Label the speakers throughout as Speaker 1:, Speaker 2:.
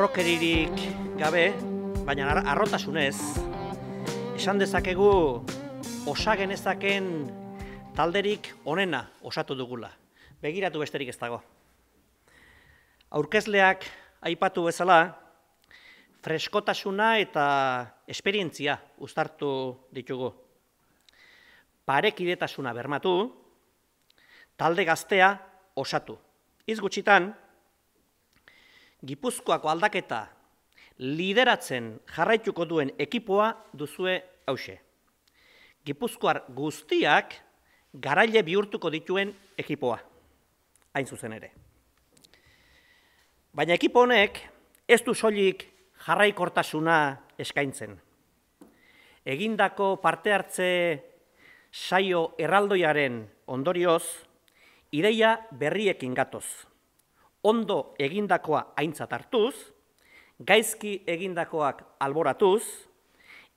Speaker 1: harrokeririk gabe, baina arrotasunez, esan dezakegu osa genezaken talderik onena osatu dugula. Begiratu besterik ez dago. Aurkezleak aipatu bezala, freskotasuna eta esperientzia uztartu ditugu. Parekidetasuna bermatu, talde gaztea osatu. Iz gutxitan, Gipuzkoako aldaketa lideratzen jarraituko duen ekipoa duzue hause. Gipuzkoar guztiak garaile bihurtuko dituen ekipoa, hain zuzen ere. Baina ekipo honek ez du soilik jarraikortasuna eskaintzen. Egindako parte hartze saio erraldoiaren ondorioz, ideia berriekin gatoz. Ondo egindakoa aintzat hartuz, gaizki egindakoak alboratuz,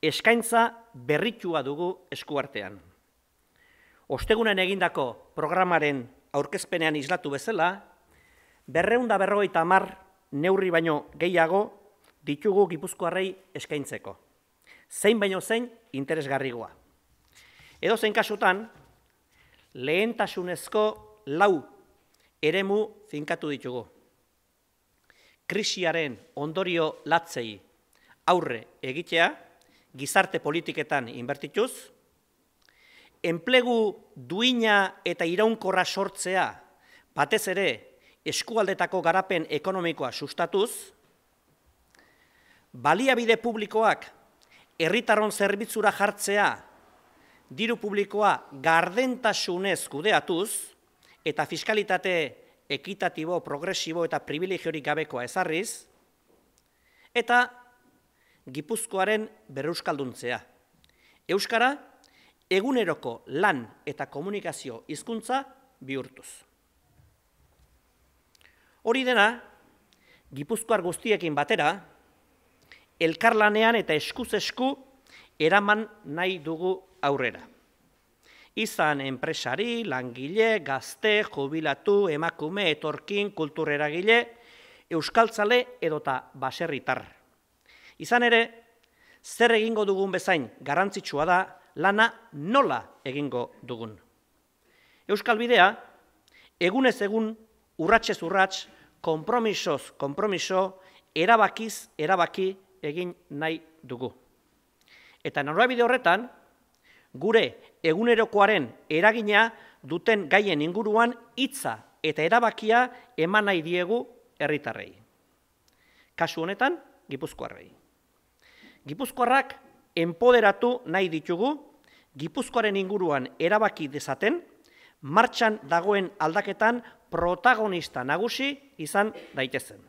Speaker 1: eskaintza berritua dugu eskuartean. Ostegunen egindako programaren aurkezpenean islatu bezala, berreunda berrogeita hamar neurri baino gehiago ditugu gipuzkoarrei eskaintzeko. Zein baino zein interesgarrigoa. Edo zein kasutan, lehentasunezko lau eremu finkatu ditugu. Krisiaren ondorio latzei aurre egitea, gizarte politiketan inbertituz, enplegu duina eta iraunkorra sortzea, batez ere eskualdetako garapen ekonomikoa sustatuz, baliabide publikoak herritarron zerbitzura jartzea, diru publikoa gardentasunez kudeatuz, eta fiskalitate ekitatibo, progresibo eta privilegiorik gabekoa ezarriz, eta Gipuzkoaren bereuskalduntzea. Euskara, eguneroko lan eta komunikazio hizkuntza bihurtuz. Hori dena, Gipuzkoar guztiekin batera, elkarlanean eta eskuz esku eraman nahi dugu aurrera. Izan enpresari, langile, gazte, jubilatu, emakume, etorkin, kultureragile, euskaltzale edota baserritar. Izan ere, zer egingo dugun bezain garrantzitsua da lana nola egingo dugun. Euskal Bidea, egunez egun, urratxez urrats, kompromisoz kompromiso, erabakiz erabaki egin nahi dugu. Eta norabide horretan, gure egunerokoaren eragina duten gaien inguruan hitza eta erabakia eman nahi diegu herritarrei. Kasu honetan, Gipuzkoarrei. Gipuzkoarrak enpoderatu nahi ditugu, Gipuzkoaren inguruan erabaki dezaten, martxan dagoen aldaketan protagonista nagusi izan daitezen.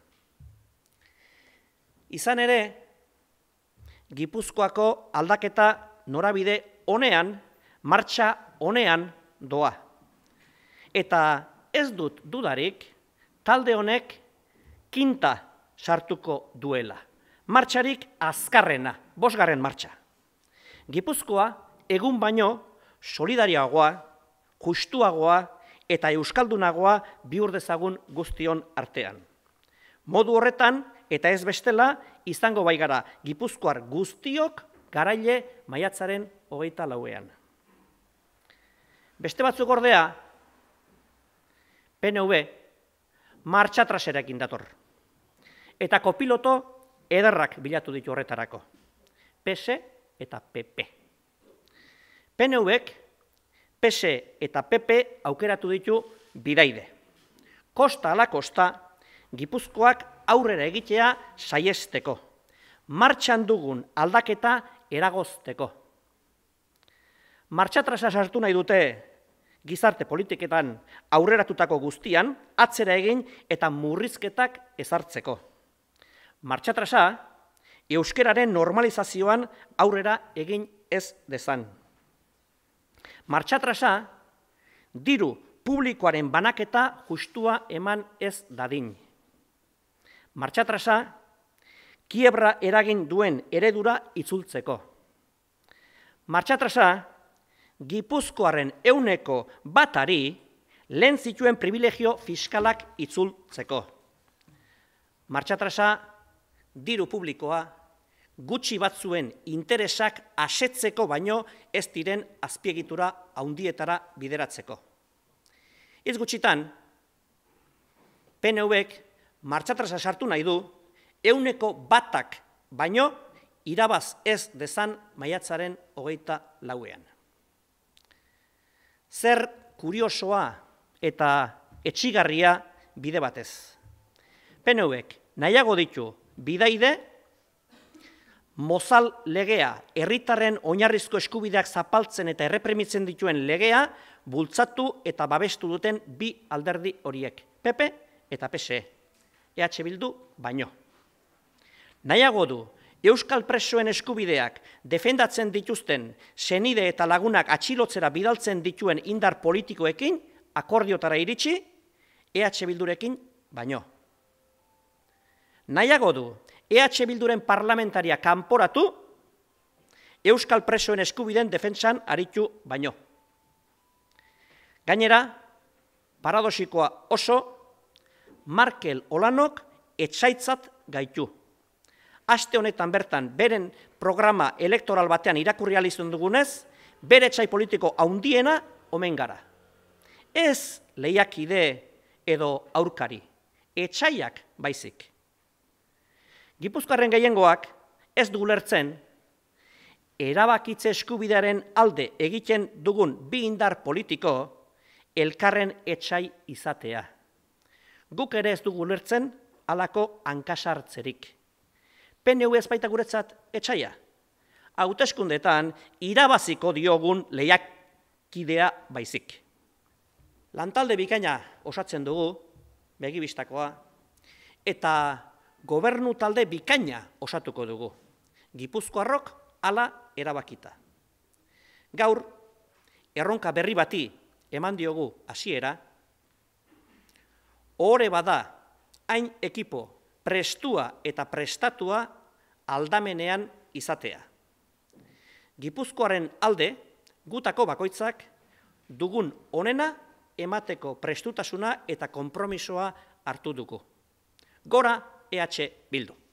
Speaker 1: Izan ere, Gipuzkoako aldaketa norabide honean, martxa honean doa. Eta ez dut dudarik, talde honek kinta sartuko duela. Martxarik azkarrena, bosgarren martxa. Gipuzkoa, egun baino, solidariagoa, justuagoa eta euskaldunagoa bihur dezagun guztion artean. Modu horretan, eta ez bestela, izango bai gara Gipuzkoar guztiok garaile maiatzaren hogeita lauean. Beste batzuk ordea, PNV martxa traserakin dator. Eta kopiloto ederrak bilatu ditu horretarako. PS eta PP. PNVek PS eta PP aukeratu ditu bidaide. Kosta ala kosta, Gipuzkoak aurrera egitea saiesteko. Martxan dugun aldaketa eragozteko. Martxatrasa sartu nahi dute gizarte politiketan aurreratutako guztian, atzera egin eta murrizketak ezartzeko. Martxatrasa, euskeraren normalizazioan aurrera egin ez dezan. Martxatrasa, diru publikoaren banaketa justua eman ez dadin. Martxatrasa, kiebra eragin duen eredura itzultzeko. Martxatrasa, Gipuzkoaren euneko batari lehen zituen privilegio fiskalak itzultzeko. Martxatrasa, diru publikoa, gutxi batzuen interesak asetzeko baino ez diren azpiegitura haundietara bideratzeko. Ez gutxitan, PNV-ek martxatrasa sartu nahi du, euneko batak baino irabaz ez dezan maiatzaren hogeita lauean. Zer kuriosoa eta etxigarria bide batez. PNV-ek nahiago ditu bidaide, mozal legea, herritarren oinarrizko eskubideak zapaltzen eta errepremitzen dituen legea, bultzatu eta babestu duten bi alderdi horiek, PP eta PSE, EH Bildu baino. Nahiago du, Euskal presoen eskubideak defendatzen dituzten senide eta lagunak atxilotzera bidaltzen dituen indar politikoekin, akordiotara iritsi, EH Bildurekin baino. Nahiago du, EH Bilduren parlamentaria kanporatu, Euskal presoen eskubiden defentsan aritu baino. Gainera, paradosikoa oso, Markel Olanok etxaitzat gaitu. Aste honetan bertan, beren programa elektoral batean irakurri alizun dugunez, bere etxai politiko haundiena omen gara. Ez lehiakide edo aurkari, etxaiak baizik. Gipuzkoaren gehiengoak ez du lertzen, erabakitze eskubidearen alde egiten dugun bi indar politiko elkarren etxai izatea. Guk ere ez dugu lertzen alako hankasartzerik. PNU ez baita guretzat etxaia. Hauteskundetan irabaziko diogun lehiakidea baizik. Lantalde bikaina osatzen dugu, begibistakoa, eta gobernu talde bikaina osatuko dugu. Gipuzkoarrok ala erabakita. Gaur, erronka berri bati eman diogu hasiera, ore bada hain ekipo prestua eta prestatua aldamenean izatea. Gipuzkoaren alde, gutako bakoitzak, dugun onena emateko prestutasuna eta konpromisoa hartu dugu. Gora EH Bildu.